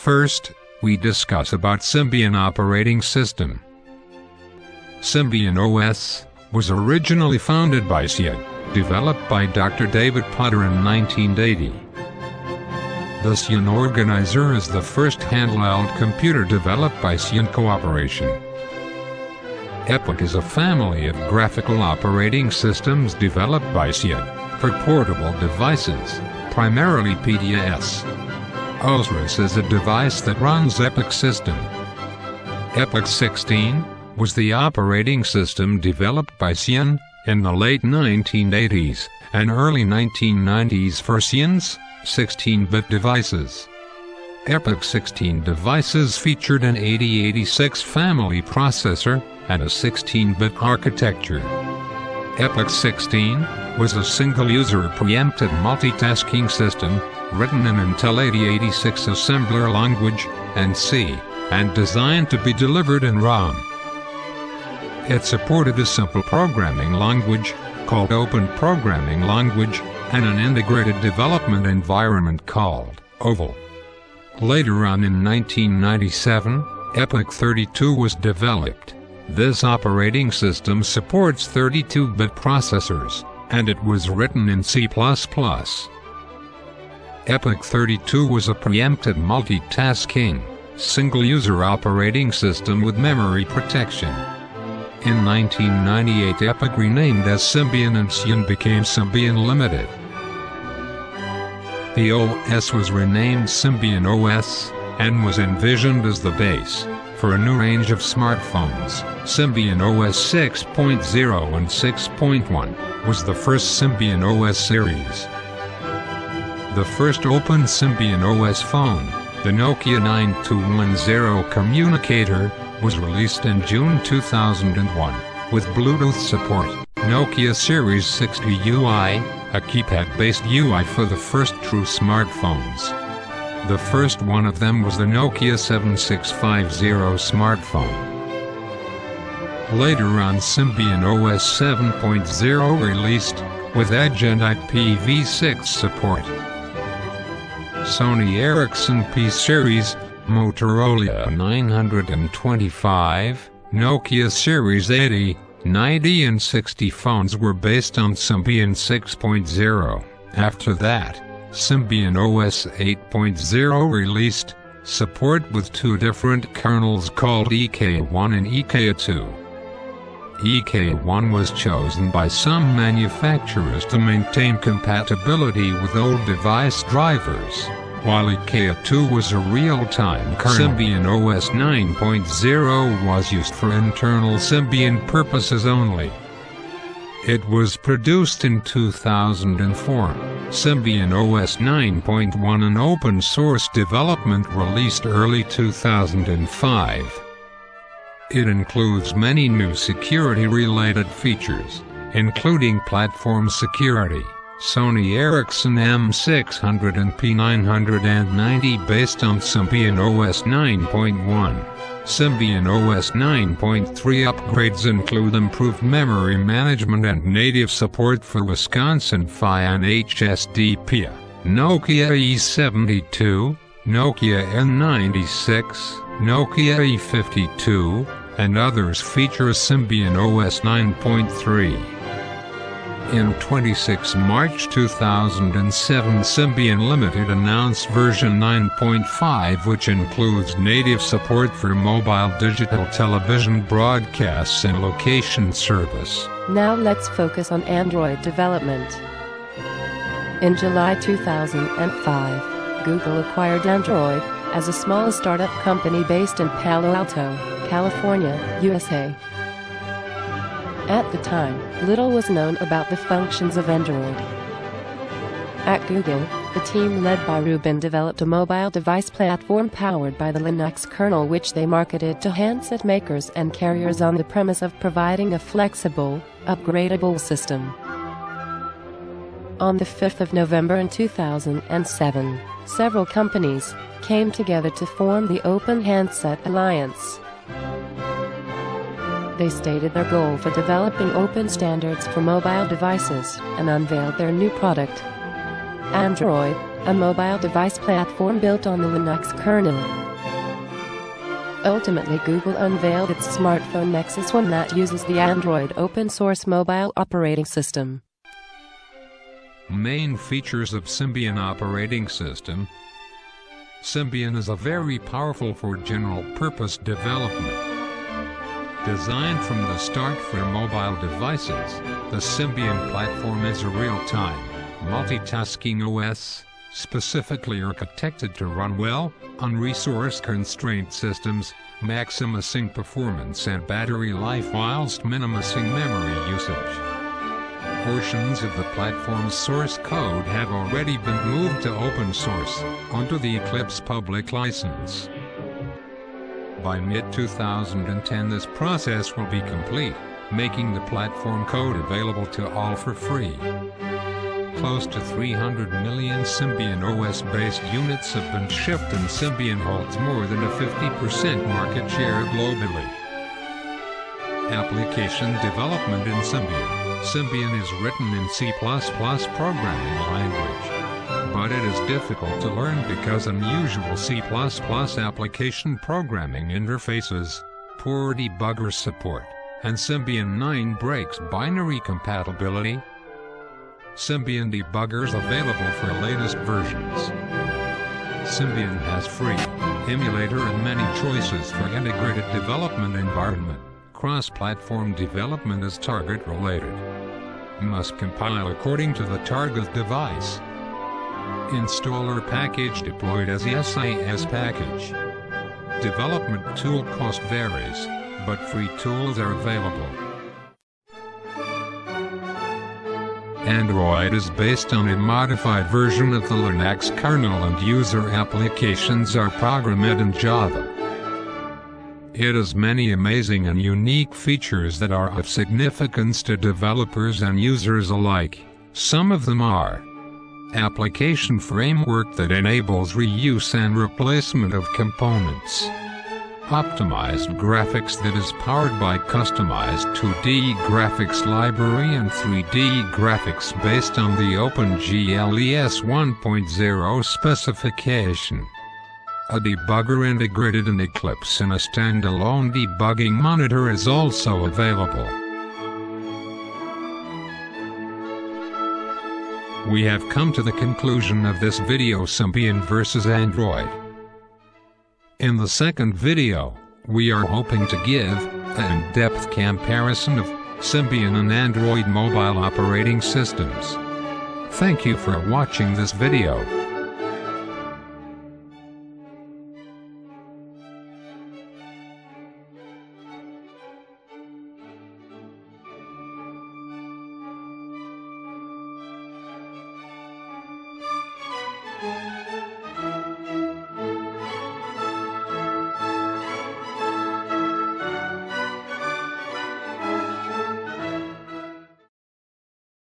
First, we discuss about Symbian operating system. Symbian OS was originally founded by Psion, developed by Dr. David Potter in 1980. The Psion Organizer is the first handheld computer developed by Psion Cooperation. EPOC is a family of graphical operating systems developed by Psion for portable devices, primarily PDS. Osaris is a device that runs EPOC system. EPOC 16 was the operating system developed by Psion in the late 1980s and early 1990s for Psion's 16-bit devices. EPOC 16 devices featured an 8086 family processor and a 16-bit architecture. EPOC 16 was a single-user preemptive multitasking system written in Intel 8086 assembler language and C, and designed to be delivered in ROM. It supported a simple programming language called Open Programming Language and an integrated development environment called OVAL. Later on in 1997, EPOC 32 was developed. This operating system supports 32-bit processors, and it was written in C++. EPOC 32 was a preemptive multitasking, single-user operating system with memory protection. In 1998 EPOC renamed as Symbian and Psion became Symbian Limited. The OS was renamed Symbian OS, and was envisioned as the base for a new range of smartphones. Symbian OS 6.0 and 6.1 was the first Symbian OS series. The first open Symbian OS phone, the Nokia 9210 Communicator, was released in June 2001, with Bluetooth support, Nokia Series 60 UI, a keypad-based UI for the first true smartphones. The first one of them was the Nokia 7650 smartphone. Later on Symbian OS 7.0 released, with Edge and IPv6 support. Sony Ericsson P-Series, Motorola 925, Nokia Series 80, 90 and 60 phones were based on Symbian 6.0. After that, Symbian OS 8.0 released, support with two different kernels called EK1 and EK2. EK1 was chosen by some manufacturers to maintain compatibility with old device drivers, while EK2 was a real-time kernel. Symbian OS 9.0 was used for internal Symbian purposes only. It was produced in 2004. Symbian OS 9.1 an open source development released early 2005. It includes many new security-related features, including platform security, Sony Ericsson M600 and P990 based on Symbian OS 9.1. Symbian OS 9.3 upgrades include improved memory management and native support for Wisconsin PHY and HSDPA, Nokia E72, Nokia N96, Nokia E52, and others feature Symbian OS 9.3. In 26 March 2007 Symbian Limited announced version 9.5 which includes native support for mobile digital television broadcasts and location service. Now let's focus on Android development. In July 2005, Google acquired Android as a small startup company based in Palo Alto, California, USA. At the time, little was known about the functions of Android. At Google, the team led by Rubin developed a mobile device platform powered by the Linux kernel which they marketed to handset makers and carriers on the premise of providing a flexible, upgradable system. On the 5th of November in 2007, several companies came together to form the Open Handset Alliance. They stated their goal for developing open standards for mobile devices and unveiled their new product, Android, a mobile device platform built on the Linux kernel. Ultimately Google unveiled its smartphone Nexus One that uses the Android open source mobile operating system. Main features of Symbian operating system Symbian is a very powerful for general purpose development. Designed from the start for mobile devices, the Symbian platform is a real-time, multitasking OS, specifically architected to run well on resource-constrained systems, maximizing performance and battery life whilst minimizing memory usage. Portions of the platform's source code have already been moved to open source, onto the Eclipse public license. By mid-2010 this process will be complete, making the platform code available to all for free. Close to 300 million Symbian OS-based units have been shipped and Symbian holds more than a 50% market share globally. Application development in Symbian Symbian is written in C++ programming language, but it is difficult to learn because unusual C++ application programming interfaces, poor debugger support, and Symbian 9 breaks binary compatibility. Symbian debuggers available for latest versions. Symbian has free emulator and many choices for integrated development environment. Cross-platform development is target-related. Must compile according to the target device. Installer package deployed as SIS package. Development tool cost varies, but free tools are available. Android is based on a modified version of the Linux kernel and user applications are programmed in Java. It has many amazing and unique features that are of significance to developers and users alike. Some of them are application framework that enables reuse and replacement of components. Optimized graphics that is powered by customized 2D graphics library and 3D graphics based on the OpenGL ES 1.0 specification. A debugger integrated in Eclipse and a standalone debugging monitor is also available. We have come to the conclusion of this video Symbian versus Android. In the second video, we are hoping to give an in-depth comparison of Symbian and Android mobile operating systems. Thank you for watching this video. Música